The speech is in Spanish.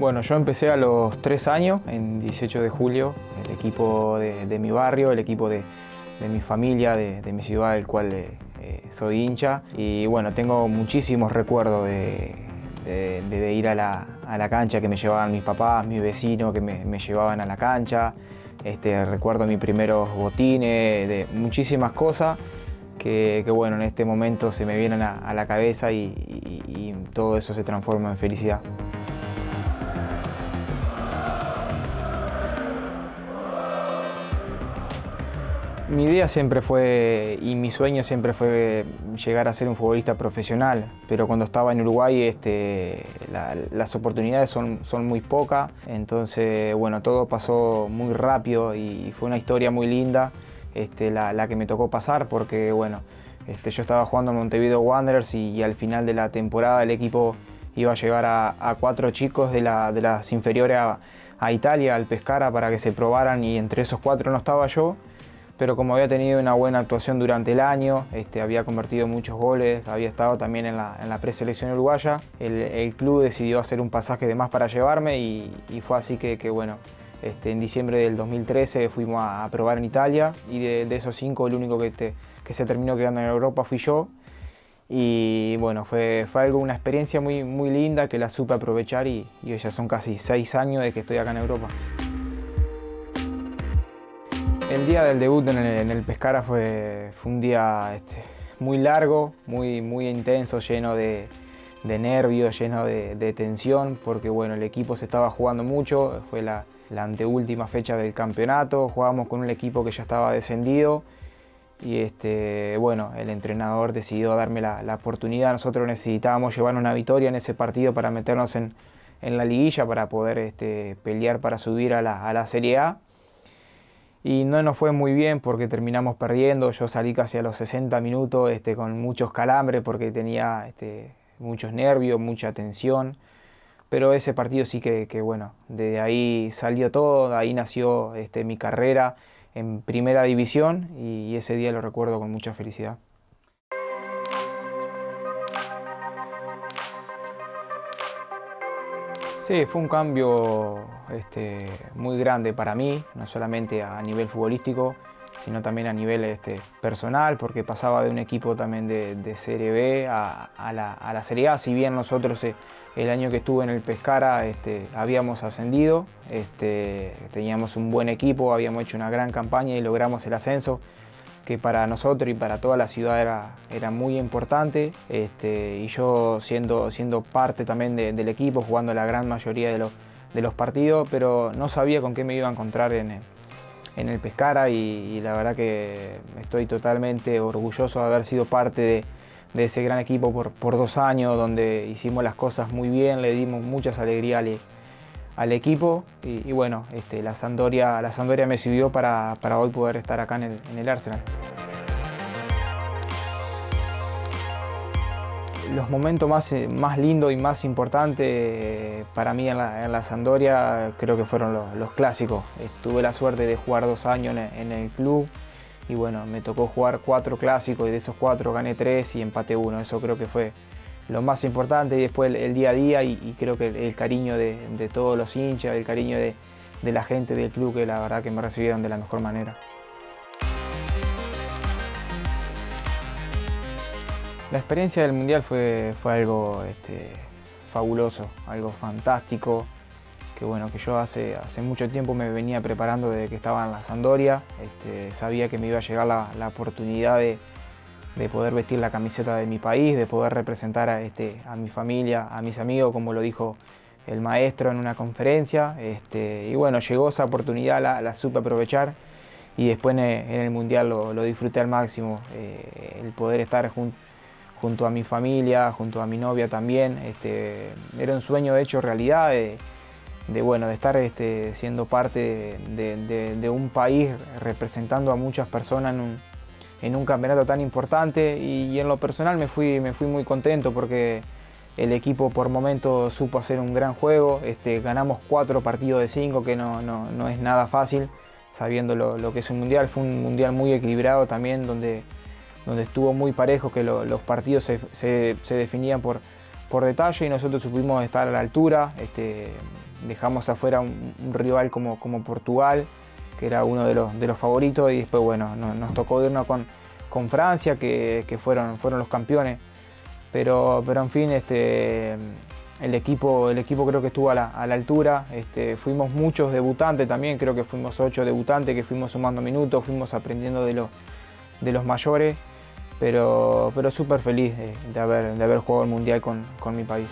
Bueno, yo empecé a los tres años, en 18 de julio, el equipo de, mi barrio, el equipo de, mi familia, de, mi ciudad, del cual eh, eh, soy hincha. Y bueno, tengo muchísimos recuerdos de, ir a la, cancha que me llevaban mis papás, mis vecinos que me, llevaban a la cancha. Este, recuerdo mis primeros botines, de muchísimas cosas que, bueno, en este momento se me vienen a, la cabeza y todo eso se transforma en felicidad. Mi idea siempre fue, y mi sueño siempre fue llegar a ser un futbolista profesional, pero cuando estaba en Uruguay este, las oportunidades son, muy pocas, entonces bueno, todo pasó muy rápido y fue una historia muy linda este, la, que me tocó pasar porque bueno, este, yo estaba jugando en Montevideo Wanderers y, al final de la temporada el equipo iba a llegar a, cuatro chicos de, las inferiores a Italia, al Pescara, para que se probaran y entre esos cuatro no estaba yo pero como había tenido una buena actuación durante el año, este, había convertido muchos goles, había estado también en la, preselección uruguaya, el, club decidió hacer un pasaje de más para llevarme y, fue así que, bueno, este, en diciembre del 2013 fuimos a, probar en Italia y de, esos cinco el único que, se terminó quedando en Europa fui yo. Y bueno, fue, fue algo, una experiencia muy, muy linda que la supe aprovechar y, y ya son casi seis años de que estoy acá en Europa. El día del debut en el, Pescara fue, fue, un día este, muy largo, muy, muy intenso, lleno de, nervios, lleno de, tensión, porque bueno, el equipo se estaba jugando mucho, fue la, anteúltima fecha del campeonato, jugábamos con un equipo que ya estaba descendido y este, bueno, el entrenador decidió darme la, oportunidad, nosotros necesitábamos llevar una victoria en ese partido para meternos en, la liguilla, para poder este, pelear para subir a la, a la Serie A y no nos fue muy bien porque terminamos perdiendo. Yo salí casi a los 60 minutos este, con muchos calambres porque tenía este, muchos nervios, mucha tensión. Pero ese partido sí que, bueno, de ahí salió todo, de ahí nació este, mi carrera en primera división y ese día lo recuerdo con mucha felicidad. Sí, fue un cambio este, muy grande para mí, no solamente a nivel futbolístico, sino también a nivel este, personal, porque pasaba de un equipo también de, Serie B a, la, Serie A. Si bien nosotros eh, el año que estuve en el Pescara este, habíamos ascendido, teníamos un buen equipo, habíamos hecho una gran campaña y logramos el ascenso que para nosotros y para toda la ciudad era, era muy importante. Este, y yo siendo, siendo parte también del equipo, jugando la gran mayoría de los, de los partidos, pero no sabía con qué me iba a encontrar en en el Pescara y, la verdad que estoy totalmente orgulloso de haber sido parte de, ese gran equipo por, por, dos años, donde hicimos las cosas muy bien, le dimos muchas alegrías al, al equipo y, bueno, este, la, Sandoria, la me sirvió para, hoy poder estar acá en el, Arsenal. Los momentos más, eh, más lindos y más importantes eh, para mí en la, en Sandoria creo que fueron los, clásicos. Tuve la suerte de jugar dos años en, el club y bueno, me tocó jugar cuatro clásicos y de esos cuatro gané tres y empate uno. Eso creo que fue lo más importante y después el, día a día y, creo que el, cariño de, todos los hinchas, el cariño de, la gente del club que la verdad que me recibieron de la mejor manera. La experiencia del Mundial fue, fue algo este, fabuloso, algo fantástico, que bueno, que yo hace, hace mucho tiempo me venía preparando desde que estaba en la Sandoria, este, sabía que me iba a llegar la oportunidad de, de poder vestir la camiseta de mi país, de poder representar a, este, a mi familia, a mis amigos, como lo dijo el maestro en una conferencia. Este, y bueno, llegó esa oportunidad, la, supe aprovechar y después en el, Mundial lo, disfruté al máximo. Eh, el poder estar junto a mi familia, junto a mi novia también. Este, era un sueño hecho realidad de, bueno, de estar este, siendo parte de, de, un país representando a muchas personas en un, en un campeonato tan importante y, en lo personal me fui, me fui muy contento porque el equipo por momentos supo hacer un gran juego, este, ganamos cuatro partidos de cinco que no, no, es nada fácil sabiendo lo, que es un mundial, fue un mundial muy equilibrado también donde, donde estuvo muy parejo que los partidos se, se, definían por, por detalle y nosotros supimos estar a la altura, este, dejamos afuera un, rival como, como, Portugal, que era uno de los, de los favoritos, y después bueno, nos tocó irnos con, con Francia, que, fueron, fueron los campeones. Pero, pero en fin, este, el, equipo, el equipo creo que estuvo a la, altura. Este, fuimos muchos debutantes también, creo que fuimos ocho debutantes que fuimos sumando minutos, fuimos aprendiendo de los, de los mayores. Pero, pero súper feliz de, haber, de haber jugado el Mundial con, con mi país.